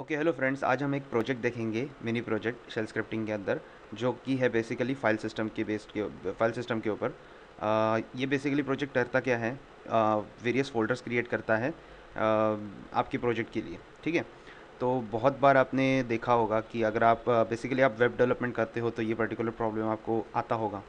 Okay hello friends आज हम एक प्रोजेक्ट देखेंगे मिनी प्रोजेक्ट शेल स्क्रिप्टिंग के अंदर जो कि है बेसिकली फ़ाइल सिस्टम के बेस्ड के फ़ाइल सिस्टम के ऊपर। ये बेसिकली प्रोजेक्ट करता क्या है? वेरियस फोल्डर्स क्रिएट करता है आ, आपके प्रोजेक्ट के लिए ठीक है? तो बहुत बार आपने देखा होगा कि अगर आप बेसिकली आप वेब डेवलपमेंट करते हो तो ये पर्टिकुलर प्रॉब्लम आपको आता होगा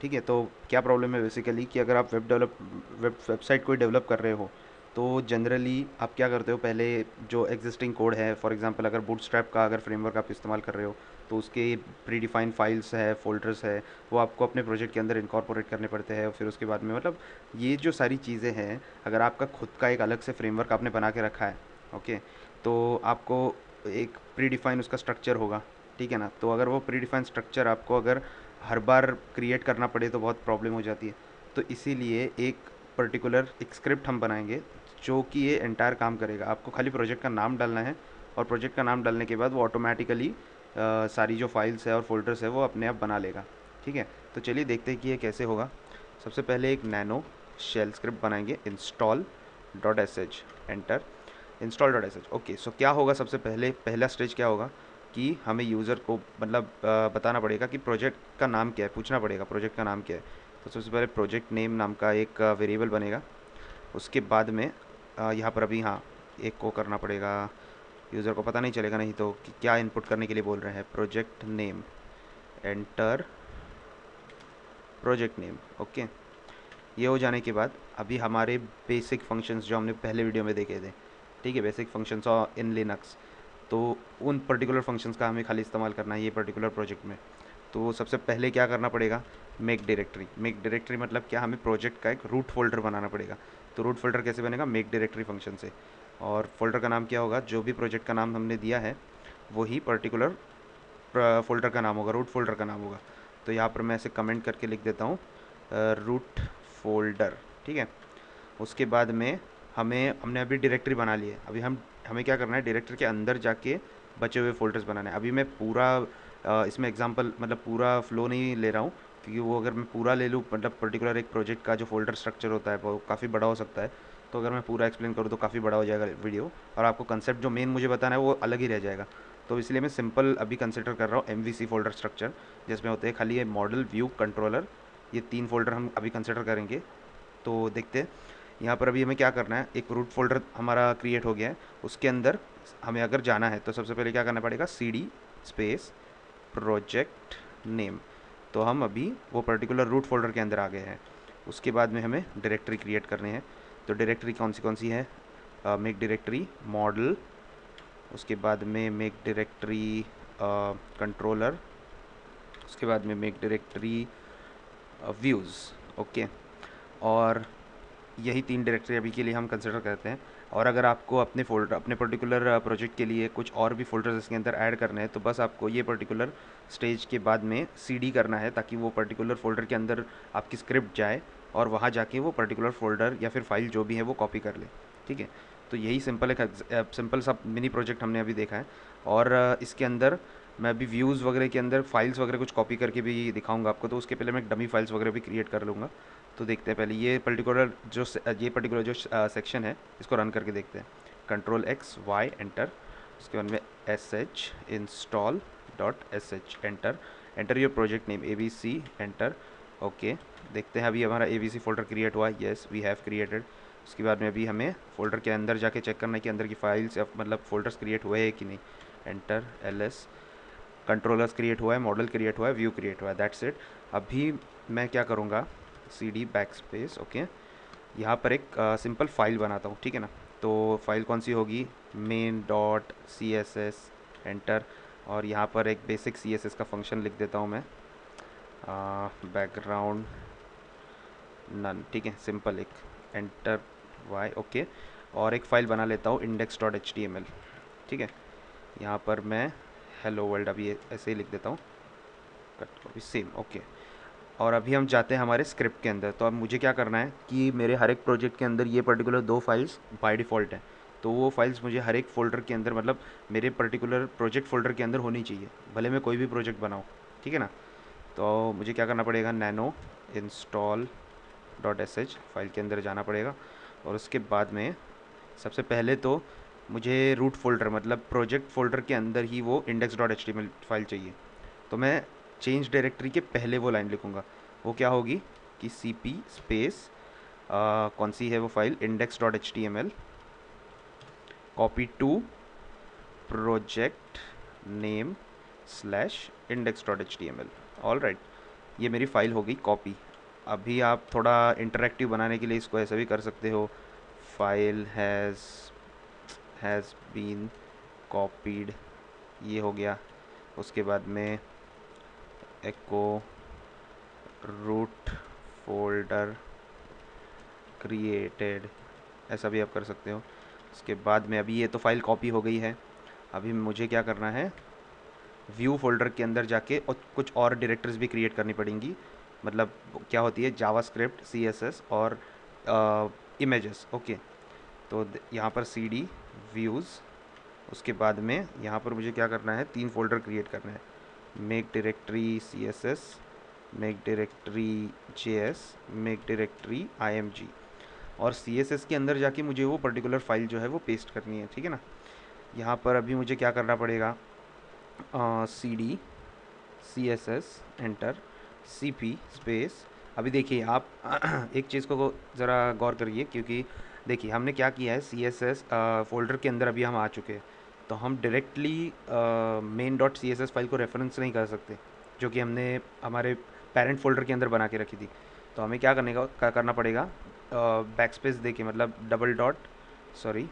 ठीक है? तो क्या प्रॉब्लम है बेसिकली कि अगर आप वेब डेवलप वेब वेबसाइट कोई डेवलप कर रहे हो तो जनरली आप क्या करते हो? पहले जो एग्जिस्टिंग कोड है फॉर एग्जांपल अगर बूटस्ट्रैप का अगर फ्रेमवर्क आप इस्तेमाल कर रहे हो तो उसके प्री डिफाइंड फाइल्स है फोल्डर्स है, वो आपको अपने प्रोजेक्ट के अंदर इनकॉर्पोरेट करने पड़ते हैं। फिर उसके बाद में मतलब ये जो सारी चीज़ें हैं, अगर आपका खुद का एक अलग से फ्रेमवर्क आपने बना के रखा है ओके तो आपको एक प्री डिफाइन उसका स्ट्रक्चर होगा, ठीक है ना? तो अगर वो प्री डिफाइन स्ट्रक्चर आपको अगर हर बार क्रिएट करना पड़े तो बहुत प्रॉब्लम हो जाती है। तो इसीलिए एक पर्टिकुलर एक स्क्रिप्ट हम बनाएँगे जो कि ये एंटायर काम करेगा। आपको खाली प्रोजेक्ट का नाम डालना है और प्रोजेक्ट का नाम डालने के बाद वो ऑटोमेटिकली सारी जो फाइल्स है और फोल्डर्स है वो अपने आप बना लेगा। ठीक है? तो चलिए देखते हैं कि ये कैसे होगा। सबसे पहले एक नैनो शेल स्क्रिप्ट बनाएँगे। Install dot S H enter install dot S H okay so क्या होगा सबसे पहले? पहला स्टेज क्या होगा? कि हमें यूज़र को मतलब बताना पड़ेगा कि प्रोजेक्ट का नाम क्या है। पूछना पड़ेगा प्रोजेक्ट का नाम क्या है। तो सबसे पहले प्रोजेक्ट नेम नाम का एक वेरिएबल बनेगा। उसके बाद में यहाँ पर अभी हाँ एक को करना पड़ेगा। यूज़र को पता नहीं चलेगा, नहीं तो कि क्या इनपुट करने के लिए बोल रहे हैं। Project name enter project name okay ये हो जाने के बाद अभी हमारे बेसिक फ़ंक्शंस जो हमने पहले वीडियो में देखे थे, ठीक है बेसिक फ़ंक्शंस इन लिनक्स तो उन पर्टिकुलर फ़ंक्शंस का हमें खाली इस्तेमाल करना है ये पर्टिकुलर प्रोजेक्ट में। तो सबसे पहले क्या करना पड़ेगा? मेक डायरेक्टरी मेक डायरेक्टरी मतलब क्या हमें प्रोजेक्ट का एक रूट फोल्डर बनाना पड़ेगा। तो रूट फोल्डर कैसे बनेगा? मेक डायरेक्टरी फ़ंक्शन से। और फोल्डर का नाम क्या होगा? जो भी प्रोजेक्ट का नाम हमने दिया है, वही पर्टिकुलर फोल्डर का नाम होगा रूट फोल्डर का नाम होगा। तो यहाँ पर मैं ऐसे कमेंट करके लिख देता हूँ रूट फोल्डर ठीक है? उसके बाद में हमें, हमने अभी डायरेक्टरी बना ली है। अभी हम, हमें क्या करना है? डायरेक्टरी के अंदर जाके बचे हुए फोल्डर्स बनाने हैं। अभी मैं पूरा इसमें एग्जांपल मतलब पूरा फ्लो नहीं ले रहा हूँ, क्योंकि वो अगर मैं पूरा ले लूँ मतलब पर्टिकुलर एक प्रोजेक्ट का जो फोल्डर स्ट्रक्चर होता है, वो काफ़ी बड़ा हो सकता है। तो अगर मैं पूरा एक्सप्लेन करूँ तो काफ़ी बड़ा हो जाएगा वीडियो और आपको कंसेप्ट जो मेन मुझे बताना है, वो अलग ही रह जाएगा। तो इसलिए मैं सिंपल अभी कंसिडर कर रहा हूँ एम फोल्डर स्ट्रक्चर जिसमें होते हैं खाली ये मॉडल व्यू कंट्रोलर ये तीन फोल्डर हम अभी कंसिडर करेंगे। तो देखते हैं, यहाँ पर अभी हमें क्या करना है, एक रूट फोल्डर हमारा क्रिएट हो गया है, उसके अंदर हमें अगर जाना है तो सबसे पहले क्या करना पड़ेगा सी स्पेस प्रोजेक्ट नेम। तो हम अभी वो पर्टिकुलर रूट फोल्डर के अंदर आ गए हैं। उसके बाद में हमें डायरेक्टरी क्रिएट करने हैं। तो डायरेक्टरी कौन सी कौन सी है मेक डायरेक्टरी मॉडल उसके बाद में मेक डायरेक्टरी कंट्रोलर उसके बाद में मेक डायरेक्टरी व्यूज़ ओके। और यही तीन डायरेक्टरी अभी के लिए हम कंसिडर करते हैं। और अगर आपको अपने फोल्डर अपने पर्टिकुलर प्रोजेक्ट के लिए कुछ और भी फोल्डर्स इसके अंदर ऐड करने हैं तो बस आपको ये पर्टिकुलर स्टेज के बाद में सीडी करना है, ताकि वो पर्टिकुलर फोल्डर के अंदर आपकी स्क्रिप्ट जाए और वहाँ जाके वो पर्टिकुलर फोल्डर या फिर फ़ाइल जो भी है वो कॉपी कर ले। ठीक है? तो यही सिंपल एक सिंपल सा मिनी प्रोजेक्ट हमने अभी देखा है। और इसके अंदर मैं अभी व्यूज़ वगैरह के अंदर फाइल्स वगैरह कुछ कॉपी करके भी दिखाऊँगा आपको तो उसके पहले मैं डमी फाइल्स वगैरह भी क्रिएट कर लूँगा। तो देखते हैं पहले ये पर्टिकुलर जो ये पर्टिकुलर जो सेक्शन है, इसको रन करके देखते हैं। कंट्रोल एक्स वाई एंटर उसके बाद में S H install dot S H enter enter your project name A B C enter okay देखते हैं अभी हमारा A B C folder create हुआ है। येस वी हैव क्रिएटेड उसके बाद में अभी हमें फोल्डर के अंदर जाके चेक करना है कि अंदर की फाइल्स या मतलब फोल्डर्स क्रिएट हुए हैं कि नहीं। Enter L S controllers create हुआ है मॉडल क्रिएट हुआ है व्यू क्रिएट हुआ है। दैट्स इट अभी मैं क्या करूँगा? C D back space okay यहाँ पर एक सिंपल uh, फ़ाइल बनाता हूँ ठीक है ना? तो फ़ाइल कौन सी होगी? Main dot C S S enter और यहाँ पर एक बेसिक सी एस एस का फ़ंक्शन लिख देता हूँ मैं। बैकग्राउंड नन ठीक है? सिंपल एक एंटर वाई ओके और एक फ़ाइल बना लेता हूँ index dot H T M L ठीक है? यहाँ पर मैं हेलो वर्ल्ड अभी ऐसे ही लिख देता हूँ। कट कॉपी सेम ओके और अभी हम जाते हैं हमारे स्क्रिप्ट के अंदर। तो अब मुझे क्या करना है कि मेरे हर एक प्रोजेक्ट के अंदर ये पर्टिकुलर दो फाइल्स बाय डिफ़ॉल्ट हैं। तो वो फाइल्स मुझे हर एक फ़ोल्डर के अंदर मतलब मेरे पर्टिकुलर प्रोजेक्ट फ़ोल्डर के अंदर होनी चाहिए, भले मैं कोई भी प्रोजेक्ट बनाऊँ, ठीक है ना? तो मुझे क्या करना पड़ेगा? Nano install dot S H file के अंदर जाना पड़ेगा। और उसके बाद में सबसे पहले तो मुझे रूट फोल्डर मतलब प्रोजेक्ट फोल्डर के अंदर ही वो इंडेक्स डॉट एच फ़ाइल चाहिए। तो मैं चेंज डायरेक्टरी के पहले वो लाइन लिखूँगा। वो क्या होगी? कि सी पी स्पेस कौन सी है वो file index dot H T M L copy to project name slash index dot H T M L all right ये मेरी फ़ाइल हो गई कॉपी अभी आप थोड़ा इंटरेक्टिव बनाने के लिए इसको ऐसा भी कर सकते हो। File has has been copied ये हो गया। उसके बाद में एको रूट फोल्डर क्रिएटेड ऐसा भी आप कर सकते हो। उसके बाद में अभी ये तो फ़ाइल कॉपी हो गई है। अभी मुझे क्या करना है? व्यू फोल्डर के अंदर जाके और कुछ और डायरेक्टरीज भी क्रिएट करनी पड़ेंगी। मतलब क्या होती है? JavaScript C S S और इमेजेस ओके तो यहाँ पर सी डी व्यूज़ उसके बाद में यहाँ पर मुझे क्या करना है? तीन फोल्डर क्रिएट करना है। Make directory J S make directory I M G और एस के अंदर जाके मुझे वो पर्टिकुलर फ़ाइल जो है वो पेस्ट करनी है, ठीक है ना? यहाँ पर अभी मुझे क्या करना पड़ेगा? C D C S S enter C P space अभी देखिए, आप एक चीज़ को ज़रा गौर करिए, क्योंकि देखिए, हमने क्या किया है? सी एस एस फोल्डर के अंदर अभी हम आ चुके हैं। तो हम directly main dot C S S file को रेफरेंस नहीं कर सकते, जो कि हमने हमारे पेरेंट फोल्डर के अंदर बना के रखी थी। तो हमें क्या करने का, क्या करना पड़ेगा? बैक स्पेस दे के मतलब double dot sorry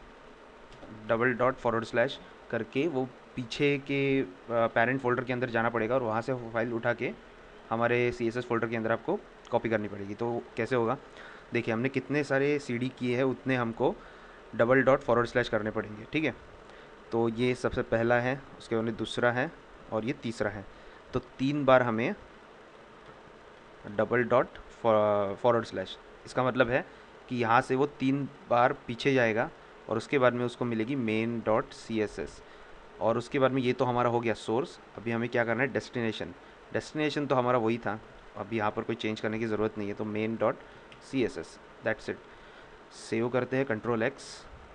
double dot forward slash करके वो पीछे के पेरेंट फोल्डर के अंदर जाना पड़ेगा और वहाँ से फ़ाइल उठा के हमारे सी एस एस फोल्डर के अंदर आपको कॉपी करनी पड़ेगी। तो कैसे होगा? देखिए, हमने कितने सारे सी डी किए हैं, उतने हमको डबल डॉट फॉरवर्ड स्लैश करने पड़ेंगे, ठीक है? तो ये सबसे पहला है, उसके बाद दूसरा है और ये तीसरा है। तो तीन बार हमें डबल डॉट फॉरवर्ड स्लैश इसका मतलब है कि यहाँ से वो तीन बार पीछे जाएगा और उसके बाद में उसको मिलेगी main dot C S S और उसके बाद में ये तो हमारा हो गया सोर्स अभी हमें क्या करना है? डेस्टिनेशन डेस्टिनेशन तो हमारा वही था। अभी यहाँ पर कोई चेंज करने की ज़रूरत नहीं है तो main dot C S S that's it save करते हैं कंट्रोल एक्स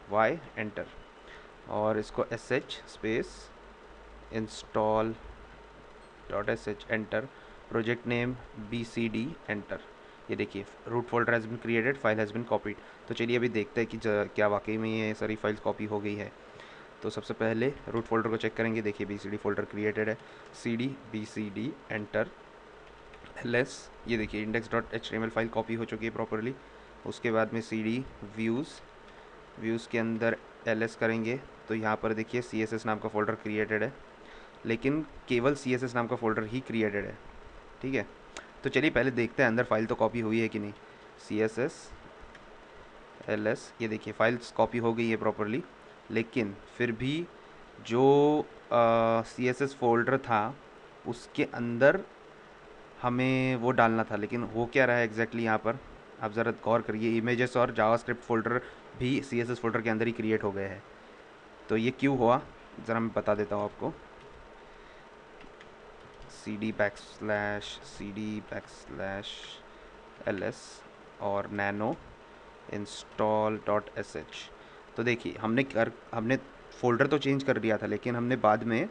वाई एंटर और इसको S H space install dot S H enter project name B C D enter ये देखिए root folder has been created file has been copied तो चलिए अभी देखते हैं कि क्या वाकई में ये सारी फाइल्स कॉपी हो गई है। तो सबसे पहले रूट फोल्डर को चेक करेंगे। देखिए B C D folder created है। C D B C D enter less ये देखिए index dot H M L file copy हो चुकी है प्रॉपरली उसके बाद में सी डी व्यूज़ व्यूज़ के अंदर एल एस करेंगे। तो यहाँ पर देखिए सी एस एस नाम का फ़ोल्डर क्रिएटेड है, लेकिन केवल सी एस एस नाम का फ़ोल्डर ही क्रिएटेड है, ठीक है? तो चलिए पहले देखते हैं अंदर फ़ाइल तो कॉपी हुई है कि नहीं? C S S L S ये देखिए फाइल्स कॉपी हो गई है प्रॉपरली लेकिन फिर भी जो सी एस एस फोल्डर था, उसके अंदर हमें वो डालना था, लेकिन हो क्या रहा है एग्जैक्टली यहाँ पर? आप ज़रा गौर करिए इमेजेस और जावास्क्रिप्ट फोल्डर भी सी एस एस फोल्डर के अंदर ही क्रिएट हो गए हैं। तो ये क्यों हुआ? ज़रा मैं बता देता हूँ आपको। C D back slash C D back slash L S और nano install dot S H तो देखिए, हमने कर, हमने फ़ोल्डर तो चेंज कर दिया था, लेकिन हमने बाद में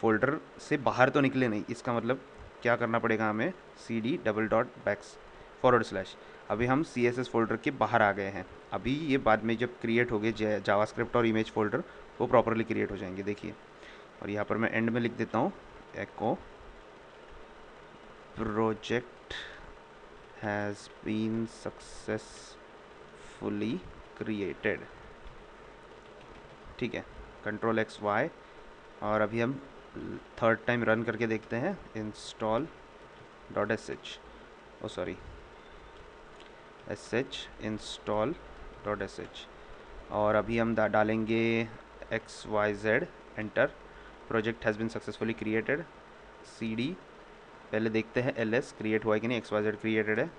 फ़ोल्डर से बाहर तो निकले नहीं। इसका मतलब क्या करना पड़ेगा हमें? C D double dot backs forward slash अभी हम सी एस एस फोल्डर के बाहर आ गए हैं। अभी ये बाद में जब क्रिएट हो गए जावास्क्रिप्ट और इमेज फोल्डर वो प्रॉपरली क्रिएट हो जाएँगे, देखिए। और यहाँ पर मैं एंड में लिख देता हूँ। Echo project has been successfully created ठीक है। कंट्रोल एक्स वाई और अभी हम थर्ड टाइम रन करके देखते हैं। Install dot S H O sorry H install dot S H और अभी हम डालेंगे X Y Z enter project has been successfully created C D पहले देखते हैं एल एस क्रिएट हुआ है कि नहीं? एक्स वाई जेड क्रिएटेड है.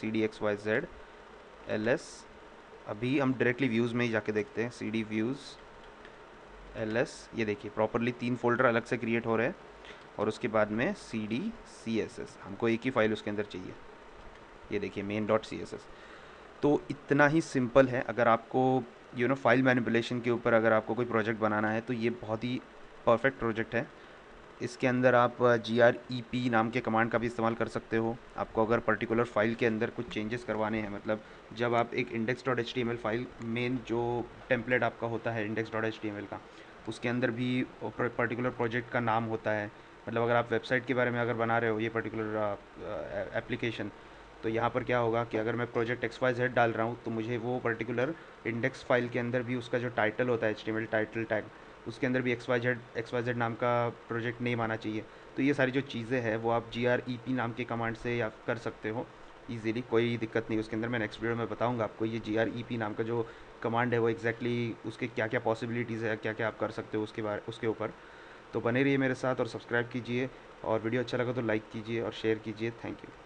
C D X Y Z L S अभी हम डायरेक्टली व्यूज़ में ही जाके देखते हैं. C D views L S ये देखिए प्रॉपरली तीन फोल्डर अलग से क्रिएट हो रहे हैं. और उसके बाद में C D C S S हमको एक ही फ़ाइल उसके अंदर चाहिए. ये देखिए main dot C S S तो इतना ही सिंपल है, अगर आपको यू नो फ़ाइल मैनिपुलेशन के ऊपर अगर आपको कोई प्रोजेक्ट बनाना है तो ये बहुत ही परफेक्ट प्रोजेक्ट है। इसके अंदर आप जी आर ई पी नाम के कमांड का भी इस्तेमाल कर सकते हो। आपको अगर पर्टिकुलर फ़ाइल के अंदर कुछ चेंजेस करवाने हैं मतलब जब आप एक index dot H T M L file main जो टेम्पलेट आपका होता है index dot H T M L का, उसके अंदर भी पर्टिकुलर प्रोजेक्ट का नाम होता है। मतलब अगर आप वेबसाइट के बारे में अगर बना रहे हो, ये पर्टिकुलर एप्लीकेशन तो यहाँ पर क्या होगा कि अगर मैं प्रोजेक्ट एक्स वाई जेड डाल रहा हूँ तो मुझे वो पर्टिकुलर इंडेक्स फ़ाइल के अंदर भी उसका जो टाइटल होता है H T M L title tag उसके अंदर भी X Y Z X Y Z नाम का प्रोजेक्ट नेम आना चाहिए। तो ये सारी जो चीज़ें हैं, वो आप जी आर ई पी नाम के कमांड से या कर सकते हो। ईजिली कोई दिक्कत नहीं उसके अंदर। मैं नेक्स्ट वीडियो में बताऊँगा आपको ये जी आर ई पी नाम का जो कमांड है, वो एग्जैक्टली exactly उसके क्या क्या पॉसिबिलिटीज़ है क्या क्या आप कर सकते हो उसके बारे, उसके ऊपर। तो बने रहिए मेरे साथ और सब्सक्राइब कीजिए। और वीडियो अच्छा लगा तो लाइक कीजिए और शेयर कीजिए। Thank you